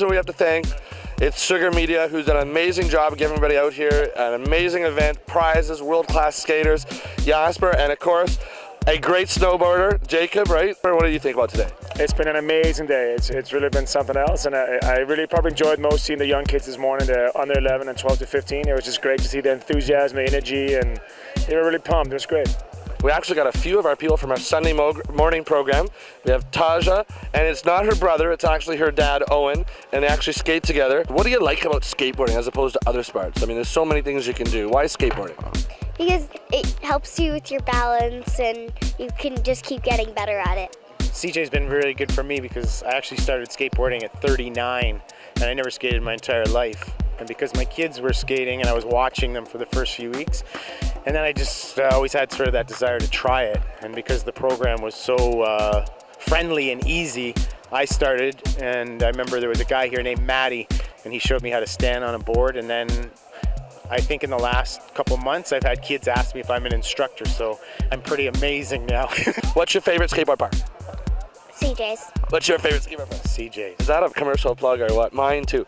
So we have to thank it's Sugar Media, who's done an amazing job getting everybody out here. An amazing event, prizes, world-class skaters, Jasper, and of course, a great snowboarder, Jacob. Right? What do you think about today? It's been an amazing day. It's, it's really been something else, and I, I really probably enjoyed most seeing the young kids this morning, the under 11 and 12 to 15. It was just great to see the enthusiasm, the energy, and they were really pumped. It was great. We actually got a few of our people from our Sunday mo- morning program. We have Taja, and it's not her brother, it's actually her dad, Owen, and they actually skate together. What do you like about skateboarding as opposed to other sports? I mean, there's so many things you can do. Why skateboarding? Because it helps you with your balance and you can just keep getting better at it. CJ's been really good for me because I actually started skateboarding at 39 and I never skated my entire life. And because my kids were skating and I was watching them for the first few weeks, and then I just uh, always had sort of that desire to try it. And because the program was so uh, friendly and easy, I started. And I remember there was a guy here named Matty, and he showed me how to stand on a board. And then I think in the last couple months, I've had kids ask me if I'm an instructor, so I'm pretty amazing now. What's your favorite skateboard park? CJ's. What's your favorite skateboard park? CJ. Is that a commercial plug or what? Mine too.